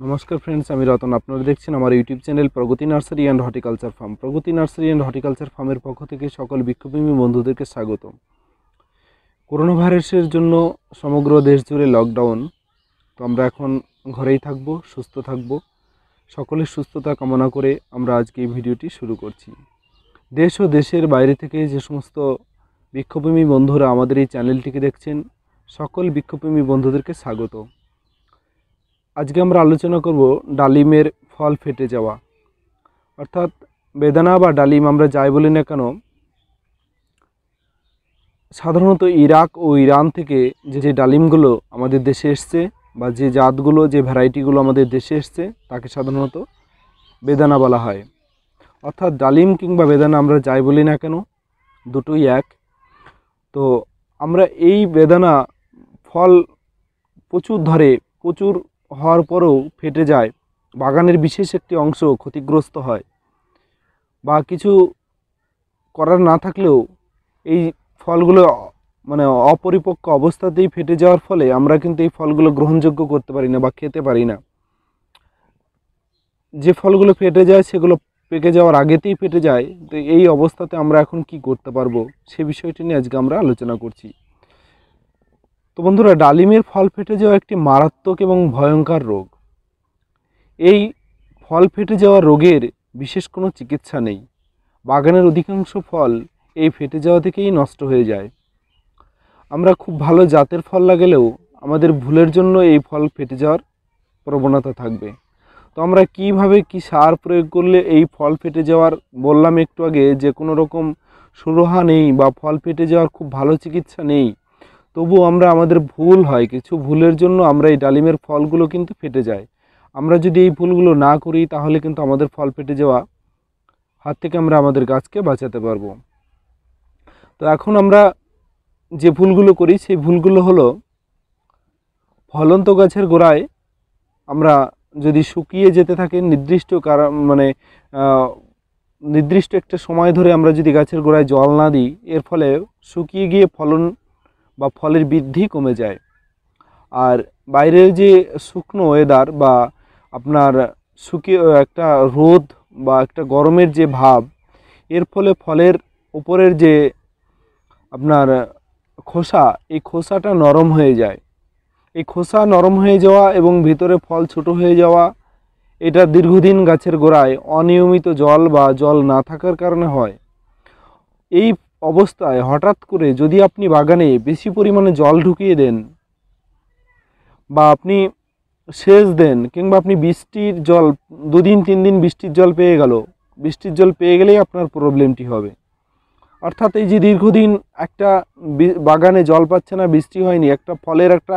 নমস্কার ফ্রেন্ডস আমি রতন। আপনারা দেখছেন আমার YouTube channel Pragati nursery and horticulture farm. Pragati nursery and horticulture ফার্মের পক্ষ থেকে সকল বিক্ষোভী বন্ধুদেরকে স্বাগত করোনা ভাইরাসের জন্য সমগ্র দেশ জুড়ে লকডাউন তো আমরা এখন ঘরেই থাকব, সুস্থ থাকব। সকলের সুস্থতা কামনা করে আমরা আজকে এই ভিডিওটি শুরু করছি। দেশ ও দেশের বাইরে থেকে যে সমস্ত বিক্ষোভী বন্ধুরা আমাদের এই চ্যানেলটিকে দেখছেন, সকল বিক্ষোভী বন্ধুদেরকে স্বাগত আজকে আমরা আলোচনা করব ডালিমের ফল ফেটে যাওয়া। অর্থাৎ বেদানা বা ডালিম আমরা যাই বলি না কেন, সাধারণত ইরাক ও ইরান থেকে যে যে ডালিমগুলো আমাদের দেশে এসছে বা যে জাতগুলো, যে ভ্যারাইটিগুলো আমাদের দেশে এসছে, তাকে সাধারণত বেদানা বলা হয়। অর্থাৎ ডালিম কিংবা বেদানা আমরা যাই বলি না কেন, দুটোই এক। তো আমরা এই বেদানা ফল প্রচুর ধরে, প্রচুর হওয়ার পরেও ফেটে যায়। বাগানের বিশেষ একটি অংশ ক্ষতিগ্রস্ত হয়। বা কিছু করার না থাকলেও এই ফলগুলো মানে অপরিপক্ক অবস্থাতেই ফেটে যাওয়ার ফলে আমরা কিন্তু এই ফলগুলো গ্রহণযোগ্য করতে পারি না বা খেতে পারি না। যে ফলগুলো ফেটে যায়, সেগুলো পেকে যাওয়ার আগেতেই ফেটে যায়। তো এই অবস্থাতে আমরা এখন কি করতে পারব, সে বিষয়টি নিয়ে আজকে আমরা আলোচনা করছি। তো বন্ধুরা, ডালিমের ফল ফেটে যাওয়া একটি মারাত্মক এবং ভয়ঙ্কর রোগ। এই ফল ফেটে যাওয়া রোগের বিশেষ কোনো চিকিৎসা নেই। বাগানের অধিকাংশ ফল এই ফেটে যাওয়া থেকেই নষ্ট হয়ে যায়। আমরা খুব ভালো জাতের ফল লাগালেও আমাদের ভুলের জন্য এই ফল ফেটে যাওয়ার প্রবণতা থাকবে। তো আমরা কীভাবে কি সার প্রয়োগ করলে এই ফল ফেটে যাওয়ার বললাম একটু আগে যে কোনো রকম সুরহা নেই বা ফল ফেটে যাওয়ার খুব ভালো চিকিৎসা নেই। তবু আমরা আমাদের ভুল হয়, কিছু ভুলের জন্য আমরা এই ডালিমের ফলগুলো কিন্তু ফেটে যায়। আমরা যদি এই ভুলগুলো না করি, তাহলে কিন্তু আমাদের ফল ফেটে যাওয়া হাত থেকে আমরা আমাদের গাছকে বাঁচাতে পারব। তো এখন আমরা যে ভুলগুলো করি, সেই ভুলগুলো হলো, ফলন্ত গাছের গোড়ায় আমরা যদি শুকিয়ে যেতে থাকে, নির্দিষ্ট কারণ মানে নির্দিষ্ট একটা সময় ধরে আমরা যদি গাছের গোড়ায় জল না দিই, এর ফলে শুকিয়ে গিয়ে ফলন বা ফলের বৃদ্ধি কমে যায়। আর বাইরের যে শুকনো ওয়েদার বা আপনার শুকিয়ে একটা রোদ বা একটা গরমের যে ভাব, এর ফলে ফলের উপরের যে আপনার খোসা, এই খোসাটা নরম হয়ে যায়। এই খোসা নরম হয়ে যাওয়া এবং ভিতরে ফল ছোট হয়ে যাওয়া, এটা দীর্ঘদিন গাছের গোড়ায় অনিয়মিত জল বা জল না থাকার কারণে হয়। এই অবস্থায় হঠাৎ করে যদি আপনি বাগানে বেশি পরিমাণে জল ঢুকিয়ে দেন বা আপনি সেচ দেন কিংবা আপনি বৃষ্টির জল, দুদিন তিন দিন বৃষ্টির জল পেয়ে গেল, বৃষ্টির জল পেয়ে গেলেই আপনার প্রবলেমটি হবে। অর্থাৎ এই যে দীর্ঘদিন একটা বাগানে জল পাচ্ছে না, বৃষ্টি হয়নি, একটা ফলের একটা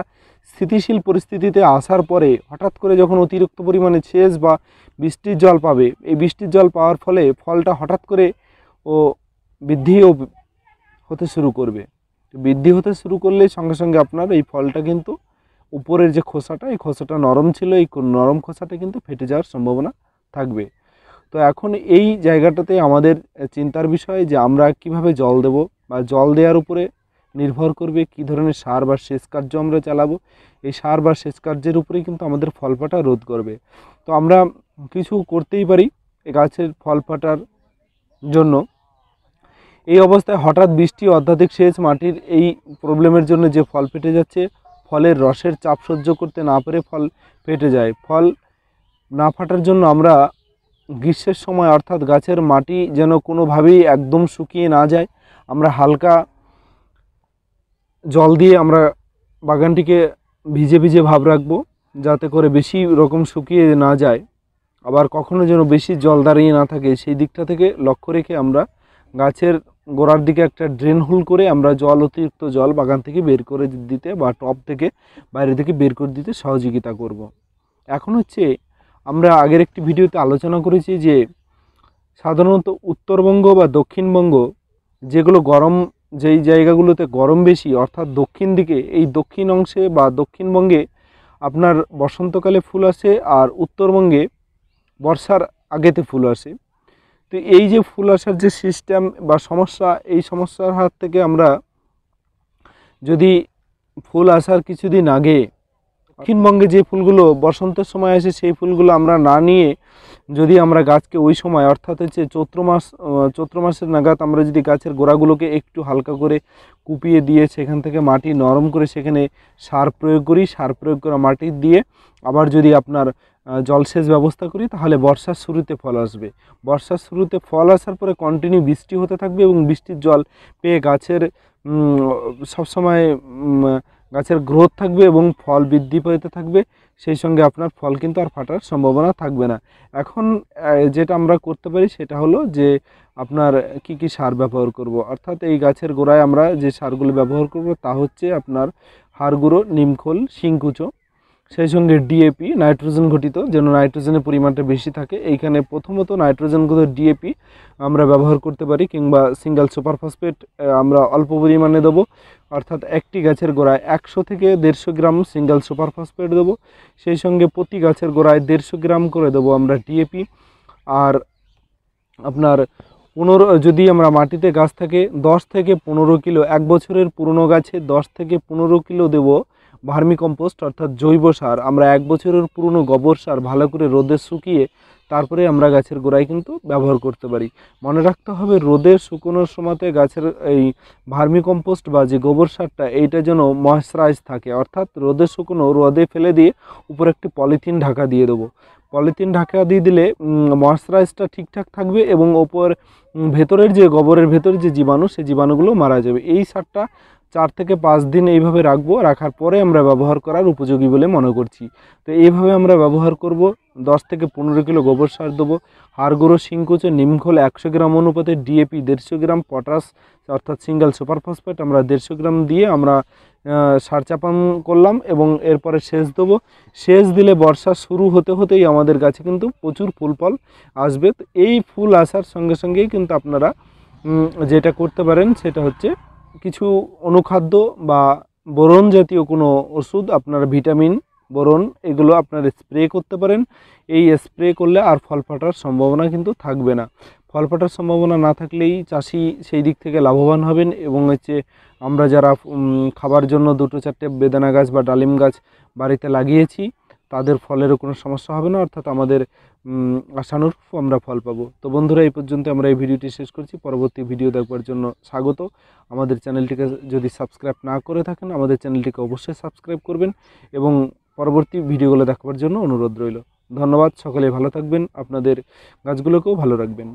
স্থিতিশীল পরিস্থিতিতে আসার পরে হঠাৎ করে যখন অতিরিক্ত পরিমাণে সেচ বা বৃষ্টির জল পাবে, এই বৃষ্টির জল পাওয়ার ফলে ফলটা হঠাৎ করে ও বৃদ্ধিও হতে শুরু করবে। বৃদ্ধি হতে শুরু করলে সঙ্গে সঙ্গে আপনার এই ফলটা কিন্তু উপরের যে খোসাটা, এই খোসাটা নরম ছিল, এই নরম খোসাটা কিন্তু ফেটে যাওয়ার সম্ভাবনা থাকবে। তো এখন এই জায়গাটাতে আমাদের চিন্তার বিষয় যে আমরা কীভাবে জল দেব বা জল দেওয়ার উপরে নির্ভর করবে কি ধরনের সার বা সেচ কার্য আমরা চালাবো। এই সার বা সেচ কার্যের উপরেই কিন্তু আমাদের ফল ফাটা রোধ করবে। তো আমরা কিছু করতেই পারি এই গাছের ফল ফাটার জন্য। এই অবস্থায় হঠাৎ বৃষ্টি অত্যাধিক সেচ মাটির এই প্রবলেমের জন্য যে ফল ফেটে যাচ্ছে, ফলের রসের চাপ সহ্য করতে না পেরে ফল ফেটে যায়। ফল না ফাটার জন্য আমরা গ্রীষ্মের সময় অর্থাৎ গাছের মাটি যেন কোনোভাবেই একদম শুকিয়ে না যায়, আমরা হালকা জল দিয়ে আমরা বাগানটিকে ভিজে ভিজে ভাব রাখব, যাতে করে বেশি রকম শুকিয়ে না যায়। আবার কখনো যেন বেশি জল দাঁড়িয়ে না থাকে, সেই দিকটা থেকে লক্ষ্য রেখে আমরা গাছের গোড়ার দিকে একটা ড্রেন হোল করে আমরা জল, অতিরিক্ত জল বাগান থেকে বের করে দিতে বা টপ থেকে বাইরে থেকে বের করে দিতে সহযোগিতা করব। এখন হচ্ছে আমরা আগের একটি ভিডিওতে আলোচনা করেছি যে সাধারণত উত্তরবঙ্গ বা দক্ষিণবঙ্গ যেগুলো গরম, যেই জায়গাগুলোতে গরম বেশি, অর্থাৎ দক্ষিণ দিকে, এই দক্ষিণ অংশে বা দক্ষিণবঙ্গে আপনার বসন্তকালে ফুল আসে আর উত্তরবঙ্গে বর্ষার আগেতে ফুল আসে তো এই যে ফুল আসার যে সিস্টেম বা সমস্যা, এই সমস্যার হাত থেকে আমরা যদি ফুল আসার কিছুদিন আগে দক্ষিণবঙ্গে যে ফুলগুলো বসন্তের সময় আসে, সেই ফুলগুলো আমরা না নিয়ে যদি আমরা গাছকে ওই সময়, অর্থাৎ হচ্ছে চৈত্র মাস চৈত্র মাসের নাগাদ আমরা যদি গাছের গোড়াগুলোকে একটু হালকা করে কুপিয়ে দিয়ে সেখান থেকে মাটি নরম করে সেখানে সার প্রয়োগ করি, সার প্রয়োগ করা মাটি দিয়ে আবার যদি আপনার জলসেচ ব্যবস্থা করি, তাহলে বর্ষার শুরুতে ফল আসবে। বর্ষার শুরুতে ফল আসার পরে কন্টিনিউ বৃষ্টি হতে থাকবে এবং বৃষ্টির জল পেয়ে গাছের সবসময় গাছের গ্রোথ থাকবে এবং ফল বৃদ্ধি পেতে থাকবে। সেই সঙ্গে আপনার ফল কিন্তু আর ফাটার সম্ভাবনা থাকবে না। এখন যেটা আমরা করতে পারি সেটা হলো যে, আপনার কি কি সার ব্যবহার করব? অর্থাৎ এই গাছের গোড়ায় আমরা যে সারগুলো ব্যবহার করব তা হচ্ছে আপনার হাড় গুঁড়ো নিমখোল, শিংকুচো সেই সঙ্গে ডিএপি নাইট্রোজেন ঘটিত, যেন নাইট্রোজেনের পরিমাণটা বেশি থাকে। এইখানে প্রথমত নাইট্রোজেনগত ডিএপি আমরা ব্যবহার করতে পারি, কিংবা সিঙ্গেল সুপার ফসফেট আমরা অল্প পরিমাণে দেবো। অর্থাৎ একটি গাছের গোড়ায় একশো থেকে দেড়শো গ্রাম সিঙ্গেল সুপার ফসফেট দেবো। সেই সঙ্গে প্রতি গাছের গোড়ায় দেড়শো গ্রাম করে দেবো আমরা ডিএপি আর আপনার পনেরো, যদি আমরা মাটিতে গাছ থাকে, দশ থেকে পনেরো কিলো, এক বছরের পুরনো গাছে দশ থেকে পনেরো কিলো দেব। ভার্মি কম্পোস্ট অর্থাৎ জৈব সার, আমরা এক বছরের পুরনো গোবর সার ভালো করে রোদে শুকিয়ে তারপরে আমরা গাছের গোড়ায় কিন্তু ব্যবহার করতে পারি। মনে রাখতে হবে রোদে শুকোনোর সময়তে গাছের এই ভার্মি কম্পোস্ট বা যে গোবর সারটা, এইটা যেন ময়েশ্চারাইজ থাকে। অর্থাৎ রোদে শুকনো রোদে ফেলে দিয়ে উপরে একটি পলিথিন ঢাকা দিয়ে দেবো। পলিথিন ঢাকা দিয়ে দিলে ময়েশ্চারাইজটা ঠিকঠাক থাকবে এবং ওপর ভেতরের যে গোবরের ভেতরে যে জীবাণু সেই জীবাণুগুলো মারা যাবে। এই সারটা চার থেকে পাঁচ দিন এইভাবে রাখব, রাখার পরে আমরা ব্যবহার করার উপযোগী বলে মনে করছি। তো এইভাবে আমরা ব্যবহার করব, দশ থেকে পনেরো কিলো গোবর সার দেবো হাড় গুঁড়ো শিংকুচো, নিমখোল একশো গ্রাম অনুপাতে, ডিএপি দেড়শো গ্রাম, পটাশ, অর্থাৎ সিঙ্গেল সুপার ফসফেট আমরা দেড়শো গ্রাম দিয়ে আমরা সার চাপান করলাম এবং এরপরে সেচ দেবো। সেচ দিলে বর্ষা শুরু হতে হতেই আমাদের গাছে কিন্তু প্রচুর ফুল ফল আসবে। এই ফুল আসার সঙ্গে সঙ্গেই কিন্তু আপনারা যেটা করতে পারেন সেটা হচ্ছে কিছু অনুখাদ্য বা বোরন জাতীয় কোনো ওষুধ, আপনার ভিটামিন, বোরন, এগুলো আপনারা স্প্রে করতে পারেন। এই স্প্রে করলে আর ফল ফাটার সম্ভাবনা কিন্তু থাকবে না। ফল ফাটার সম্ভাবনা না থাকলেই চাষি সেই দিক থেকে লাভবান হবেন এবং হচ্ছে আমরা যারা খাবার জন্য দুটো চারটে বেদানা গাছ বা ডালিম গাছ বাড়িতে লাগিয়েছি তাদের ফলেরও কোনো সমস্যা হবে না, অর্থাৎ আমাদের আশানুরূপ আমরা ফল পাবো। তো বন্ধুরা, এই পর্যন্ত আমরা এই ভিডিওটি শেষ করছি। পরবর্তী ভিডিও দেখবার জন্য স্বাগত। আমাদের চ্যানেলটিকে যদি সাবস্ক্রাইব না করে থাকেন, আমাদের চ্যানেলটিকে অবশ্যই সাবস্ক্রাইব করবেন এবং পরবর্তী ভিডিওগুলো দেখবার জন্য অনুরোধ রইল। ধন্যবাদ, সকলে ভালো থাকবেন। আপনাদের গাছগুলোকেও ভালো রাখবেন।